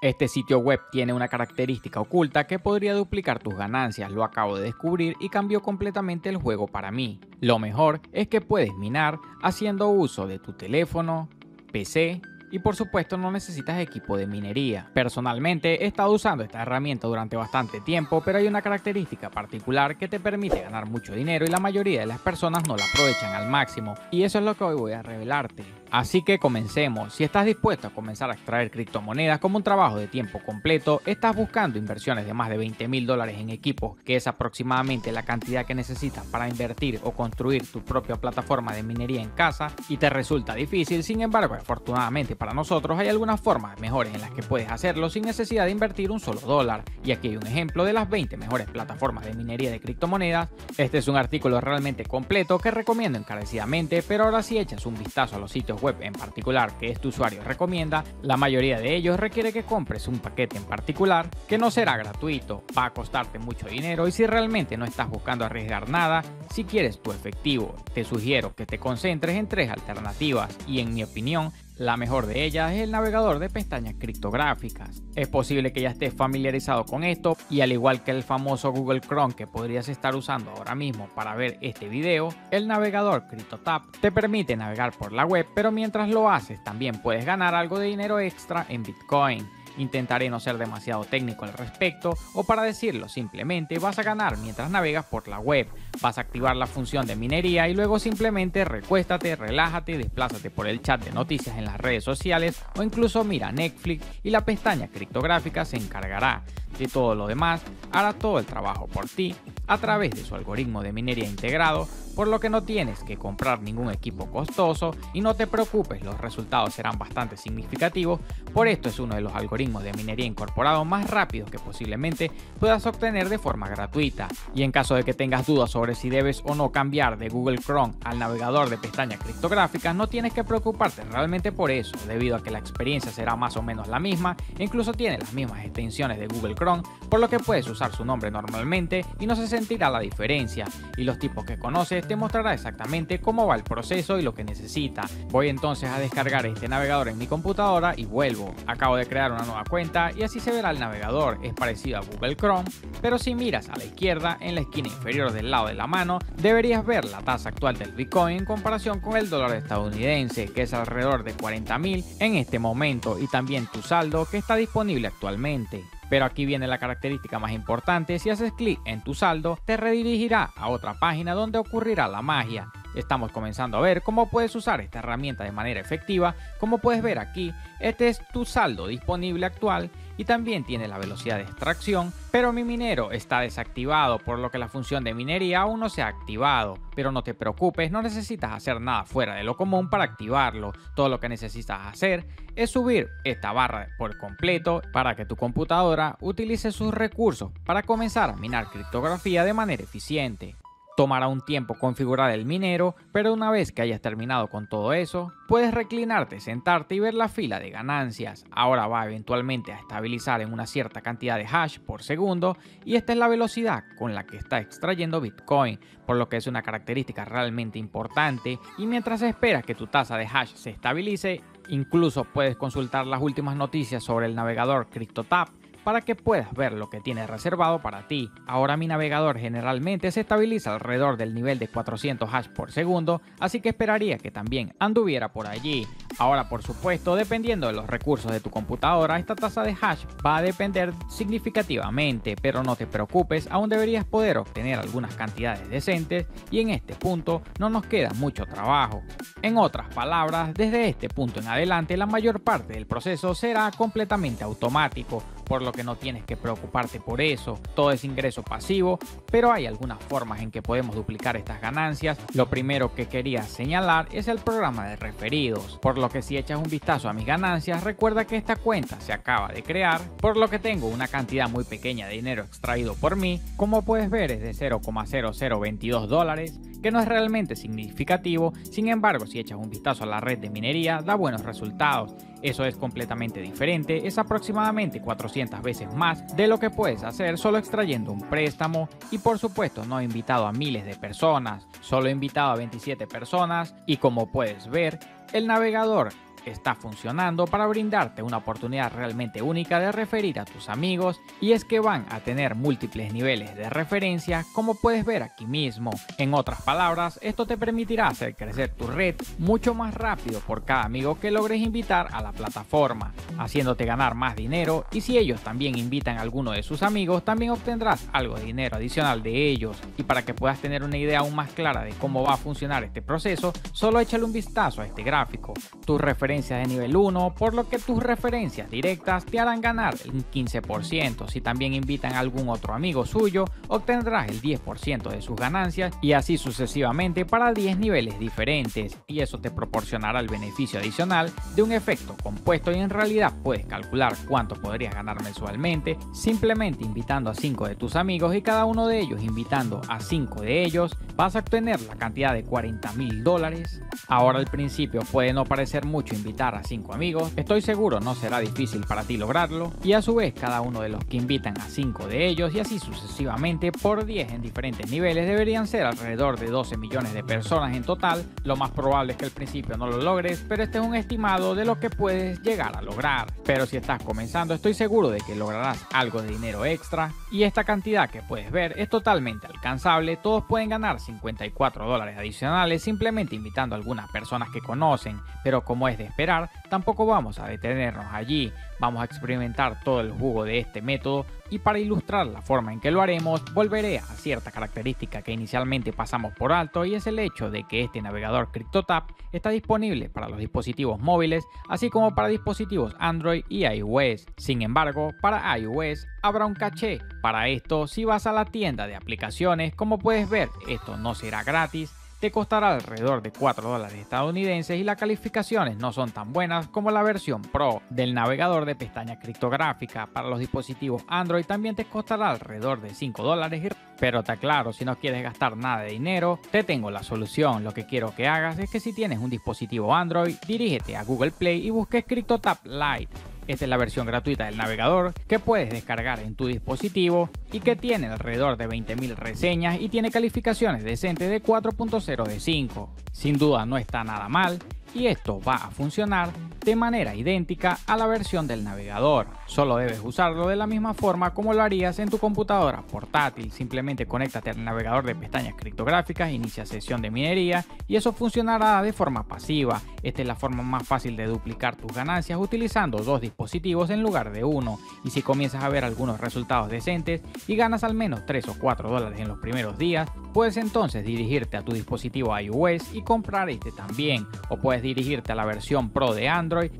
Este sitio web tiene una característica oculta que podría duplicar tus ganancias, lo acabo de descubrir y cambió completamente el juego para mí. Lo mejor es que puedes minar haciendo uso de tu teléfono, PC y por supuesto no necesitas equipo de minería. Personalmente he estado usando esta herramienta durante bastante tiempo, pero hay una característica particular que te permite ganar mucho dinero y la mayoría de las personas no la aprovechan al máximo, y eso es lo que hoy voy a revelarte. Así que comencemos. Si estás dispuesto a comenzar a extraer criptomonedas como un trabajo de tiempo completo, estás buscando inversiones de más de 20 mil dólares en equipos, que es aproximadamente la cantidad que necesitas para invertir o construir tu propia plataforma de minería en casa, y te resulta difícil, sin embargo, afortunadamente para nosotros hay algunas formas mejores en las que puedes hacerlo sin necesidad de invertir un solo dólar. Y aquí hay un ejemplo de las 20 mejores plataformas de minería de criptomonedas. Este es un artículo realmente completo que recomiendo encarecidamente, pero ahora si echas un vistazo a los sitios web en particular que este usuario recomienda, la mayoría de ellos requiere que compres un paquete en particular que no será gratuito, va a costarte mucho dinero y si realmente no estás buscando arriesgar nada, si quieres tu efectivo, te sugiero que te concentres en tres alternativas. Y en mi opinión la mejor de ellas es el navegador de pestañas criptográficas. Es posible que ya estés familiarizado con esto y al igual que el famoso Google Chrome que podrías estar usando ahora mismo para ver este video, el navegador CryptoTab te permite navegar por la web, pero mientras lo haces también puedes ganar algo de dinero extra en Bitcoin. Intentaré no ser demasiado técnico al respecto o para decirlo simplemente vas a ganar mientras navegas por la web, vas a activar la función de minería y luego simplemente recuéstate, relájate, desplázate por el chat de noticias en las redes sociales o incluso mira Netflix y la pestaña criptográfica se encargará de todo lo demás, hará todo el trabajo por ti a través de su algoritmo de minería integrado, por lo que no tienes que comprar ningún equipo costoso y no te preocupes, los resultados serán bastante significativos, por esto es uno de los algoritmos de minería incorporado más rápidos que posiblemente puedas obtener de forma gratuita. Y en caso de que tengas dudas sobre si debes o no cambiar de Google Chrome al navegador de pestañas criptográficas, no tienes que preocuparte realmente por eso, debido a que la experiencia será más o menos la misma incluso tiene las mismas extensiones de Google Chrome, por lo que puedes usar su nombre normalmente y no se sentirá la diferencia, y los tipos que conoces te mostrará exactamente cómo va el proceso y lo que necesita. Voy entonces a descargar este navegador en mi computadora y vuelvo. Acabo de crear una nueva cuenta y así se verá el navegador, es parecido a Google Chrome, pero si miras a la izquierda, en la esquina inferior del lado de la mano, deberías ver la tasa actual del Bitcoin en comparación con el dólar estadounidense, que es alrededor de 40.000 en este momento, y también tu saldo que está disponible actualmente. Pero aquí viene la característica más importante, si haces clic en tu saldo, te redirigirá a otra página donde ocurrirá la magia. Estamos comenzando a ver cómo puedes usar esta herramienta de manera efectiva. Como puedes ver aquí, este es tu saldo disponible actual y también tiene la velocidad de extracción, pero mi minero está desactivado, por lo que la función de minería aún no se ha activado. Pero no te preocupes, no necesitas hacer nada fuera de lo común para activarlo. Todo lo que necesitas hacer es subir esta barra por completo para que tu computadora utilice sus recursos para comenzar a minar criptografía de manera eficiente. Tomará un tiempo configurar el minero, pero una vez que hayas terminado con todo eso, puedes reclinarte, sentarte y ver la fila de ganancias. Ahora va eventualmente a estabilizar en una cierta cantidad de hash por segundo y esta es la velocidad con la que está extrayendo Bitcoin, por lo que es una característica realmente importante y mientras esperas que tu tasa de hash se estabilice, incluso puedes consultar las últimas noticias sobre el navegador CryptoTab para que puedas ver lo que tiene reservado para ti. Ahora mi navegador generalmente se estabiliza alrededor del nivel de 400 hash por segundo, así que esperaría que también anduviera por allí. Ahora por supuesto, dependiendo de los recursos de tu computadora, esta tasa de hash va a depender significativamente, pero no te preocupes, aún deberías poder obtener algunas cantidades decentes y en este punto no nos queda mucho trabajo. En otras palabras, desde este punto en adelante la mayor parte del proceso será completamente automático, por lo que no tienes que preocuparte por eso, todo es ingreso pasivo, pero hay algunas formas en que podemos duplicar estas ganancias. Lo primero que quería señalar es el programa de referidos, por lo que si echas un vistazo a mis ganancias, recuerda que esta cuenta se acaba de crear, por lo que tengo una cantidad muy pequeña de dinero extraído por mí, como puedes ver es de 0,0022 dólares, que no es realmente significativo, sin embargo si echas un vistazo a la red de minería da buenos resultados, eso es completamente diferente, es aproximadamente 400 veces más de lo que puedes hacer solo extrayendo un préstamo. Y por supuesto no he invitado a miles de personas, solo he invitado a 27 personas. Y como puedes ver, el navegador está funcionando para brindarte una oportunidad realmente única de referir a tus amigos y es que van a tener múltiples niveles de referencia como puedes ver aquí mismo. En otras palabras, esto te permitirá hacer crecer tu red mucho más rápido por cada amigo que logres invitar a la plataforma, haciéndote ganar más dinero y si ellos también invitan a alguno de sus amigos también obtendrás algo de dinero adicional de ellos y para que puedas tener una idea aún más clara de cómo va a funcionar este proceso, solo échale un vistazo a este gráfico. Tus referencias de nivel 1, por lo que tus referencias directas te harán ganar un 15%. Si también invitan a algún otro amigo suyo, obtendrás el 10% de sus ganancias y así sucesivamente para 10 niveles diferentes. Y eso te proporcionará el beneficio adicional de un efecto compuesto y en realidad puedes calcular cuánto podrías ganar mensualmente simplemente invitando a 5 de tus amigos y cada uno de ellos invitando a 5 de ellos vas a obtener la cantidad de 40 mil dólares. Ahora al principio puede no parecer mucho invitar a 5 amigos, estoy seguro no será difícil para ti lograrlo y a su vez cada uno de los que invitan a 5 de ellos y así sucesivamente por 10 en diferentes niveles deberían ser alrededor de 12 millones de personas en total, lo más probable es que al principio no lo logres, pero este es un estimado de lo que puedes llegar a lograr. Pero si estás comenzando estoy seguro de que lograrás algo de dinero extra y esta cantidad que puedes ver es totalmente alcanzable, todos pueden ganar 54 dólares adicionales simplemente invitando a algunas personas que conocen, pero como es de esperar, tampoco vamos a detenernos allí, vamos a experimentar todo el jugo de este método y para ilustrar la forma en que lo haremos volveré a cierta característica que inicialmente pasamos por alto y es el hecho de que este navegador CryptoTap está disponible para los dispositivos móviles así como para dispositivos Android y iOS. Sin embargo, para iOS habrá un caché. Para esto, si vas a la tienda de aplicaciones, como puedes ver, esto no será gratis te costará alrededor de 4 dólares estadounidenses y las calificaciones no son tan buenas como la versión Pro del navegador de pestaña criptográfica. Para los dispositivos Android también te costará alrededor de 5 dólares. Pero te aclaro, si no quieres gastar nada de dinero, te tengo la solución. Lo que quiero que hagas es que si tienes un dispositivo Android, dirígete a Google Play y busques CryptoTap Lite esta es la versión gratuita del navegador que puedes descargar en tu dispositivo y que tiene alrededor de 20.000 reseñas y tiene calificaciones decentes de 4.0 de 5. Sin duda no está nada mal y esto va a funcionar de manera idéntica a la versión del navegador. Solo debes usarlo de la misma forma como lo harías en tu computadora portátil. Simplemente conéctate al navegador de pestañas criptográficas, inicia sesión de minería y eso funcionará de forma pasiva. Esta es la forma más fácil de duplicar tus ganancias utilizando dos dispositivos en lugar de uno. Y si comienzas a ver algunos resultados decentes y ganas al menos 3 o 4 dólares en los primeros días, puedes entonces dirigirte a tu dispositivo iOS y comprar este también. O puedes dirigirte a la versión Pro de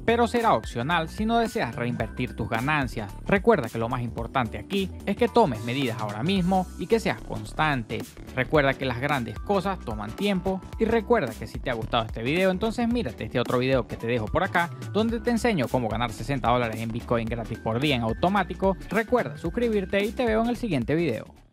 Pero será opcional si no deseas reinvertir tus ganancias. Recuerda que lo más importante aquí es que tomes medidas ahora mismo y que seas constante. Recuerda que las grandes cosas toman tiempo y recuerda que si te ha gustado este video entonces mírate este otro video que te dejo por acá donde te enseño cómo ganar 60 dólares en Bitcoin gratis por día en automático. Recuerda suscribirte y te veo en el siguiente video.